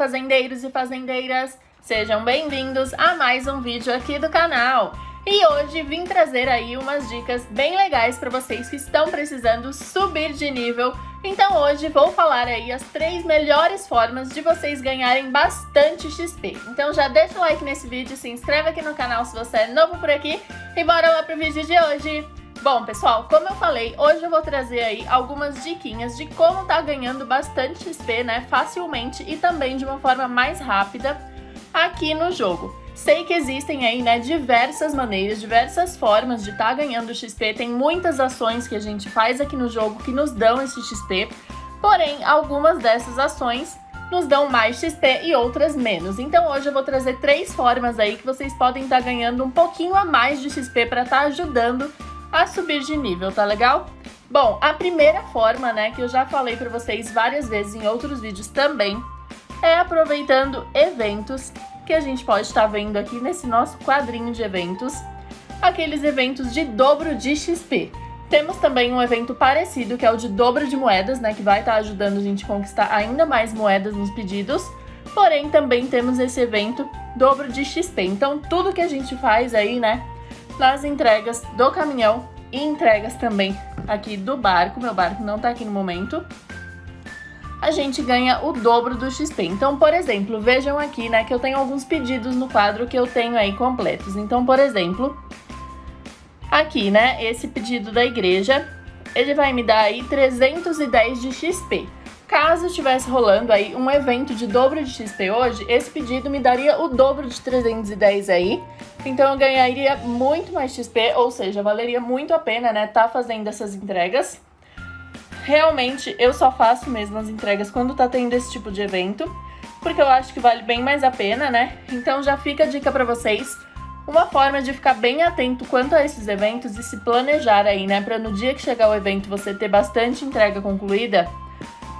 fazendeiros e fazendeiras! Sejam bem-vindos a mais um vídeo aqui do canal. E hoje vim trazer aí umas dicas bem legais para vocês que estão precisando subir de nível. Então hoje vou falar aí as três melhores formas de vocês ganharem bastante XP. Então já deixa o like nesse vídeo, se inscreve aqui no canal se você é novo por aqui e bora lá pro vídeo de hoje! Bom, pessoal, como eu falei, hoje eu vou trazer aí algumas diquinhas de como tá ganhando bastante XP, né, facilmente e também de uma forma mais rápida aqui no jogo. Sei que existem aí, né, diversas maneiras, diversas formas de tá ganhando XP, tem muitas ações que a gente faz aqui no jogo que nos dão esse XP, porém, algumas dessas ações nos dão mais XP e outras menos. Então hoje eu vou trazer três formas aí que vocês podem estar tá ganhando um pouquinho a mais de XP para estar tá ajudando a subir de nível, tá legal? Bom, a primeira forma, né, que eu já falei para vocês várias vezes em outros vídeos também, é aproveitando eventos que a gente pode estar tá vendo aqui nesse nosso quadrinho de eventos, aqueles eventos de dobro de XP. Temos também um evento parecido, que é o de dobro de moedas, né, que vai estar tá ajudando a gente a conquistar ainda mais moedas nos pedidos. Porém, também temos esse evento dobro de XP. Então, tudo que a gente faz aí, né, nas entregas do caminhão e entregas também aqui do barco. Meu barco não tá aqui no momento. A gente ganha o dobro do XP. Então, por exemplo, vejam aqui, né, que eu tenho alguns pedidos no quadro que eu tenho aí completos. Então, por exemplo, aqui, né, esse pedido da igreja, ele vai me dar aí 310 de XP. Caso estivesse rolando aí um evento de dobro de XP hoje, esse pedido me daria o dobro de 310 aí. Então eu ganharia muito mais XP, ou seja, valeria muito a pena, né, tá fazendo essas entregas. Realmente, eu só faço mesmo as entregas quando tá tendo esse tipo de evento, porque eu acho que vale bem mais a pena, né? Então já fica a dica para vocês, uma forma de ficar bem atento quanto a esses eventos e se planejar aí, né, para no dia que chegar o evento você ter bastante entrega concluída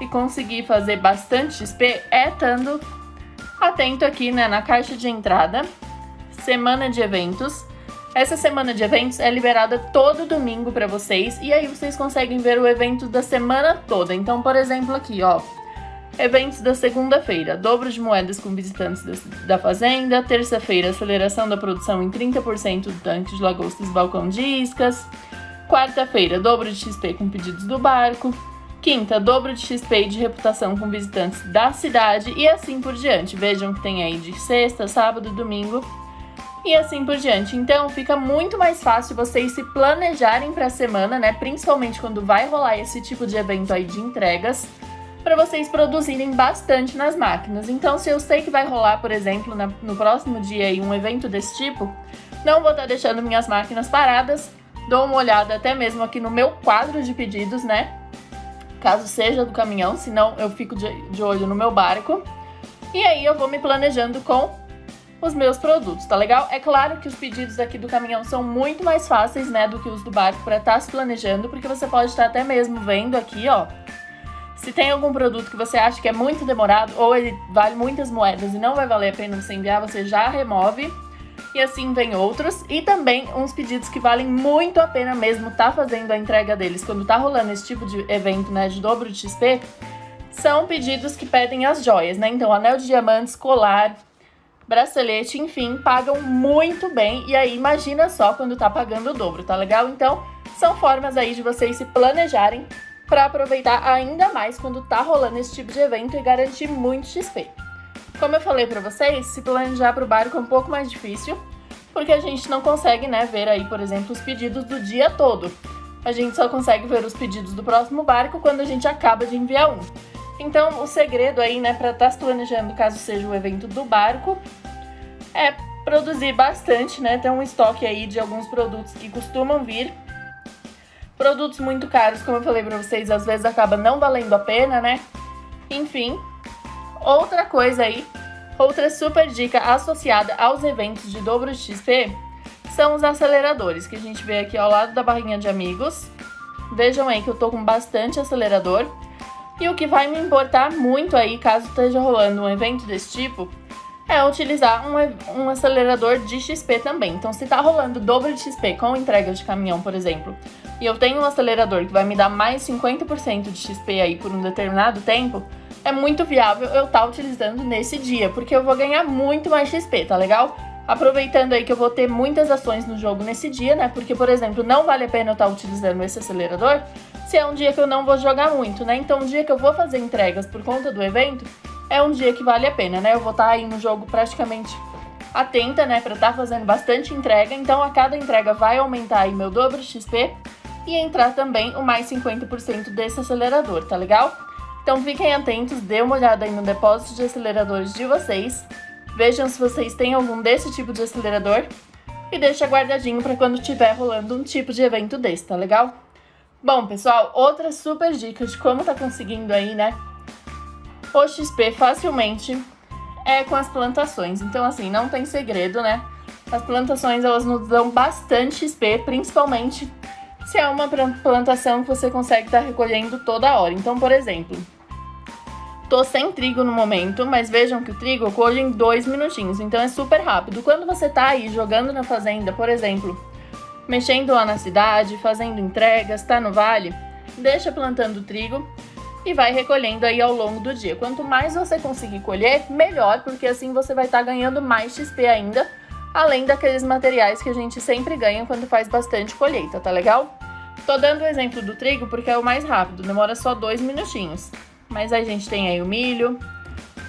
e conseguir fazer bastante XP é estando atento aqui né, na caixa de entrada, semana de eventos. Essa semana de eventos é liberada todo domingo para vocês e aí vocês conseguem ver o evento da semana toda. Então, por exemplo, aqui, ó, eventos da segunda-feira, dobro de moedas com visitantes da fazenda, terça-feira, aceleração da produção em 30% do tanque de lagostas balcão de iscas, quarta-feira, dobro de XP com pedidos do barco, Quinta, dobro de XP e de reputação com visitantes da cidade e assim por diante. Vejam que tem aí de sexta, sábado, domingo e assim por diante. Então fica muito mais fácil vocês se planejarem para a semana, né? Principalmente quando vai rolar esse tipo de evento aí de entregas, para vocês produzirem bastante nas máquinas. Então, se eu sei que vai rolar, por exemplo, na, no próximo dia aí um evento desse tipo, não vou estar tá deixando minhas máquinas paradas. Dou uma olhada até mesmo aqui no meu quadro de pedidos, né? Caso seja do caminhão, senão eu fico de, de olho no meu barco. E aí eu vou me planejando com os meus produtos, tá legal? É claro que os pedidos aqui do caminhão são muito mais fáceis, né, do que os do barco para estar tá se planejando, porque você pode estar até mesmo vendo aqui, ó, se tem algum produto que você acha que é muito demorado ou ele vale muitas moedas e não vai valer a pena você enviar, você já remove e assim vem outros. E também uns pedidos que valem muito a pena mesmo tá fazendo a entrega deles quando tá rolando esse tipo de evento, né, de dobro de XP, são pedidos que pedem as joias, né? Então, anel de diamantes, colar, bracelete, enfim, pagam muito bem. E aí, imagina só quando tá pagando o dobro, tá legal? Então, são formas aí de vocês se planejarem para aproveitar ainda mais quando tá rolando esse tipo de evento e garantir muito XP. Como eu falei para vocês, se planejar para o barco é um pouco mais difícil, porque a gente não consegue, né, ver aí, por exemplo, os pedidos do dia todo. A gente só consegue ver os pedidos do próximo barco quando a gente acaba de enviar um. Então, o segredo aí, né, para estar tá se planejando caso seja o evento do barco, é produzir bastante, né, ter um estoque aí de alguns produtos que costumam vir. Produtos muito caros, como eu falei para vocês, às vezes acaba não valendo a pena, né? Enfim, Outra coisa aí, outra super dica associada aos eventos de dobro XP são os aceleradores, que a gente vê aqui ao lado da barrinha de amigos. Vejam aí que eu tô com bastante acelerador. E o que vai me importar muito aí, caso esteja rolando um evento desse tipo, é utilizar um, um, acelerador de XP também. Então, se tá rolando dobro de XP com entrega de caminhão, por exemplo, e eu tenho um acelerador que vai me dar mais 50% de XP aí por um determinado tempo, é muito viável eu estar tá utilizando nesse dia, porque eu vou ganhar muito mais XP, tá legal? Aproveitando aí que eu vou ter muitas ações no jogo nesse dia, né? Porque, por exemplo, não vale a pena eu estar tá utilizando esse acelerador se é um dia que eu não vou jogar muito, né? Então, um dia que eu vou fazer entregas por conta do evento, é um dia que vale a pena, né? Eu vou estar tá aí no jogo praticamente atenta, né, para estar tá fazendo bastante entrega. Então, a cada entrega vai aumentar aí meu dobro XP e entrar também o mais 50% desse acelerador, tá legal? Então, fiquem atentos, dê uma olhada aí no depósito de aceleradores de vocês. Vejam se vocês têm algum desse tipo de acelerador e deixa guardadinho para quando tiver rolando um tipo de evento desse, tá legal? Bom, pessoal, outra super dica de como tá conseguindo aí, né, o XP facilmente é com as plantações. Então, assim, não tem segredo, né? As plantações, elas nos dão bastante XP, principalmente se é uma plantação que você consegue estar tá recolhendo toda hora. Então, por exemplo, tô sem trigo no momento, mas vejam que o trigo colho em dois minutinhos, então é super rápido. Quando você tá aí jogando na fazenda, por exemplo, mexendo lá na cidade, fazendo entregas, tá no vale, deixa plantando trigo e vai recolhendo aí ao longo do dia. Quanto mais você conseguir colher, melhor, porque assim você vai estar tá ganhando mais XP ainda, além daqueles materiais que a gente sempre ganha quando faz bastante colheita, tá legal? Tô dando o exemplo do trigo porque é o mais rápido, demora só dois minutinhos. Mas a gente tem aí o milho,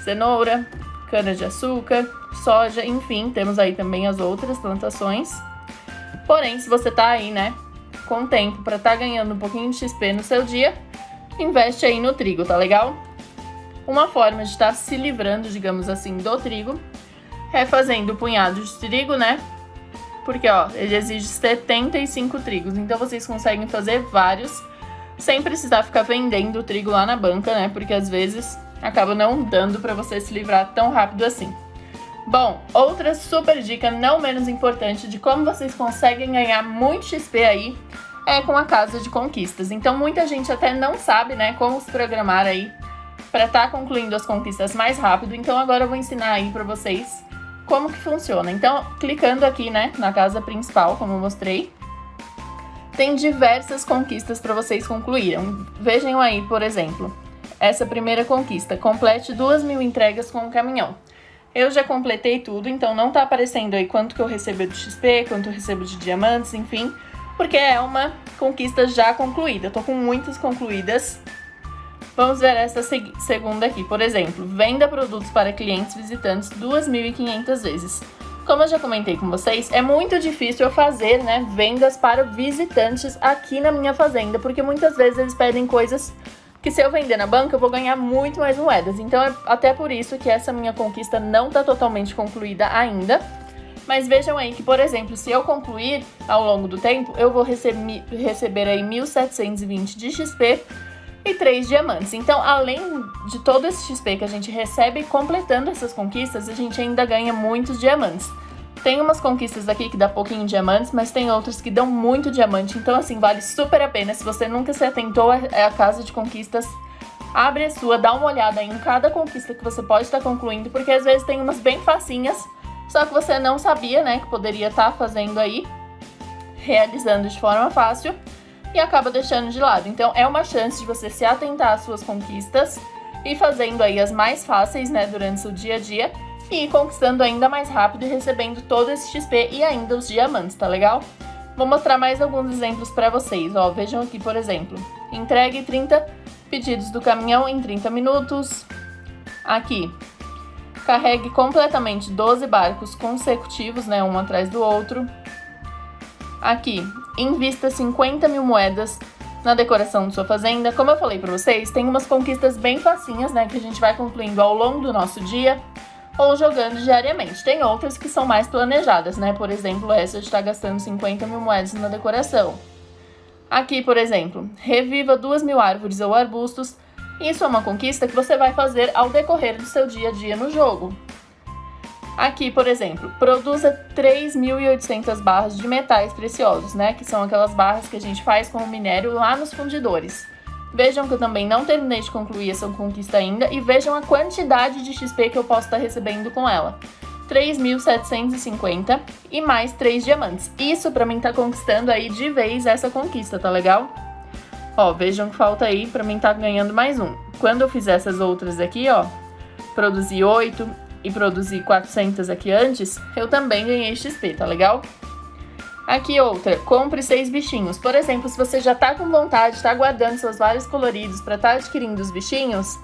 cenoura, cana-de-açúcar, soja, enfim, temos aí também as outras plantações. Porém, se você tá aí, né, com tempo para estar tá ganhando um pouquinho de XP no seu dia, investe aí no trigo, tá legal? Uma forma de estar tá se livrando, digamos assim, do trigo é fazendo punhado de trigo, né? Porque, ó, ele exige 75 trigos, então vocês conseguem fazer vários sem precisar ficar vendendo o trigo lá na banca, né? Porque às vezes acaba não dando para você se livrar tão rápido assim. Bom, outra super dica, não menos importante, de como vocês conseguem ganhar muito XP aí é com a Casa de Conquistas. Então muita gente até não sabe, né, como se programar aí para estar tá concluindo as conquistas mais rápido. Então agora eu vou ensinar aí para vocês como que funciona. Então, clicando aqui, né, na casa principal, como eu mostrei, tem diversas conquistas para vocês concluírem. Vejam aí, por exemplo, essa primeira conquista, complete duas mil entregas com o caminhão. Eu já completei tudo, então não tá aparecendo aí quanto que eu recebo de XP, quanto eu recebo de diamantes, enfim porque é uma conquista já concluída. Eu tô com muitas concluídas. Vamos ver essa segunda aqui. Por exemplo, venda produtos para clientes visitantes 2.500 vezes. Como eu já comentei com vocês, é muito difícil eu fazer né, vendas para visitantes aqui na minha fazenda, porque muitas vezes eles pedem coisas que se eu vender na banca eu vou ganhar muito mais moedas. Então é até por isso que essa minha conquista não está totalmente concluída ainda. Mas vejam aí que, por exemplo, se eu concluir ao longo do tempo, eu vou receber, receber aí 1.720 de XP e 3 diamantes. Então, além de todo esse XP que a gente recebe completando essas conquistas, a gente ainda ganha muitos diamantes. Tem umas conquistas aqui que dá pouquinho diamantes, mas tem outras que dão muito diamante. Então, assim, vale super a pena. Se você nunca se atentou à casa de conquistas, abre a sua, dá uma olhada em cada conquista que você pode estar concluindo, porque às vezes tem umas bem facinhas só que você não sabia, né, que poderia estar fazendo aí, realizando de forma fácil e acaba deixando de lado. Então é uma chance de você se atentar às suas conquistas e fazendo aí as mais fáceis, né, durante o dia a dia e conquistando ainda mais rápido e recebendo todo esse XP e ainda os diamantes, tá legal? Vou mostrar mais alguns exemplos para vocês, ó, vejam aqui, por exemplo, entregue 30 pedidos do caminhão em 30 minutos. Aqui, Carregue completamente 12 barcos consecutivos, né, um atrás do outro. Aqui, invista 50 mil moedas na decoração de sua fazenda. Como eu falei para vocês, tem umas conquistas bem facinhas, né, que a gente vai concluindo ao longo do nosso dia ou jogando diariamente. Tem outras que são mais planejadas, né? Por exemplo, essa de estar tá gastando 50 mil moedas na decoração. Aqui, por exemplo, reviva 2 mil árvores ou arbustos isso é uma conquista que você vai fazer ao decorrer do seu dia a dia no jogo. Aqui, por exemplo, produza 3.800 barras de metais preciosos, né? Que são aquelas barras que a gente faz com o minério lá nos fundidores. Vejam que eu também não terminei de concluir essa conquista ainda e vejam a quantidade de XP que eu posso estar recebendo com ela. 3.750 e mais 3 diamantes. Isso para mim tá conquistando aí de vez essa conquista, tá legal? Ó, vejam que falta aí pra mim tá ganhando mais um. Quando eu fizer essas outras aqui, ó, produzi 8 e produzi 400 aqui antes, eu também ganhei XP, tá legal? Aqui outra, compre seis bichinhos. Por exemplo, se você já tá com vontade, tá guardando seus vários coloridos para tá adquirindo os bichinhos,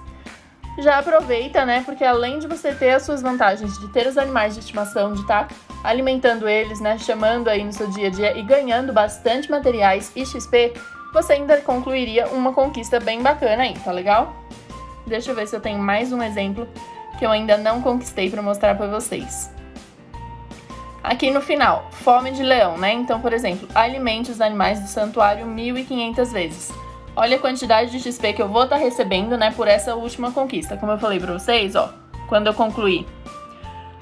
já aproveita, né? Porque além de você ter as suas vantagens de ter os animais de estimação, de estar tá alimentando eles, né? Chamando aí no seu dia a dia e ganhando bastante materiais e XP, você ainda concluiria uma conquista bem bacana aí, tá legal? Deixa eu ver se eu tenho mais um exemplo que eu ainda não conquistei para mostrar para vocês. Aqui no final, fome de leão, né? Então, por exemplo, alimente os animais do santuário 1.500 vezes. Olha a quantidade de XP que eu vou estar tá recebendo, né, por essa última conquista. Como eu falei pra vocês, ó, quando eu concluí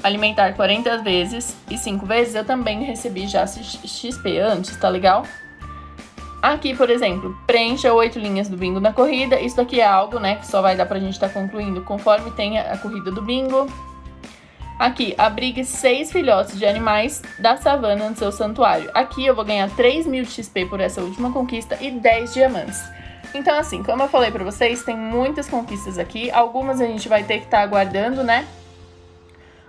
alimentar 40 vezes e 5 vezes, eu também recebi já XP antes, tá legal? Aqui, por exemplo, preencha oito linhas do bingo na corrida. Isso daqui é algo, né, que só vai dar pra gente estar tá concluindo conforme tenha a corrida do bingo. Aqui, abrigue seis filhotes de animais da savana no seu santuário. Aqui eu vou ganhar 3 mil XP por essa última conquista e 10 diamantes. Então, assim, como eu falei pra vocês, tem muitas conquistas aqui. Algumas a gente vai ter que estar tá aguardando, né?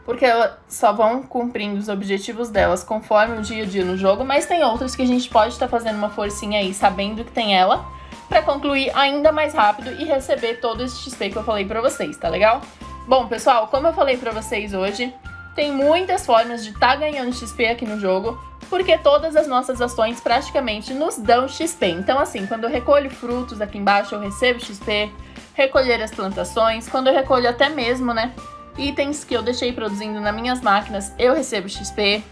Porque elas só vão cumprindo os objetivos delas conforme o dia a dia no jogo. Mas tem outras que a gente pode estar tá fazendo uma forcinha aí, sabendo que tem ela. Pra concluir ainda mais rápido e receber todo esse XP que eu falei pra vocês, tá legal? Bom, pessoal, como eu falei pra vocês hoje, tem muitas formas de estar tá ganhando XP aqui no jogo porque todas as nossas ações praticamente nos dão XP. Então, assim, quando eu recolho frutos aqui embaixo, eu recebo XP, recolher as plantações, quando eu recolho até mesmo, né, itens que eu deixei produzindo nas minhas máquinas, eu recebo XP.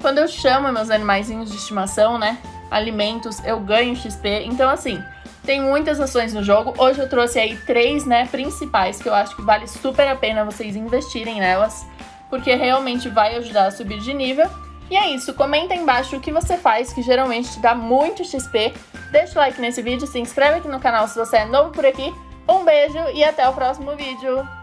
Quando eu chamo meus animaizinhos de estimação, né, alimentos, eu ganho XP. Então, assim, tem muitas ações no jogo. Hoje eu trouxe aí três, né, principais que eu acho que vale super a pena vocês investirem nelas, porque realmente vai ajudar a subir de nível. E é isso, comenta aí embaixo o que você faz, que geralmente te dá muito XP. Deixa o like nesse vídeo, se inscreve aqui no canal se você é novo por aqui. Um beijo e até o próximo vídeo.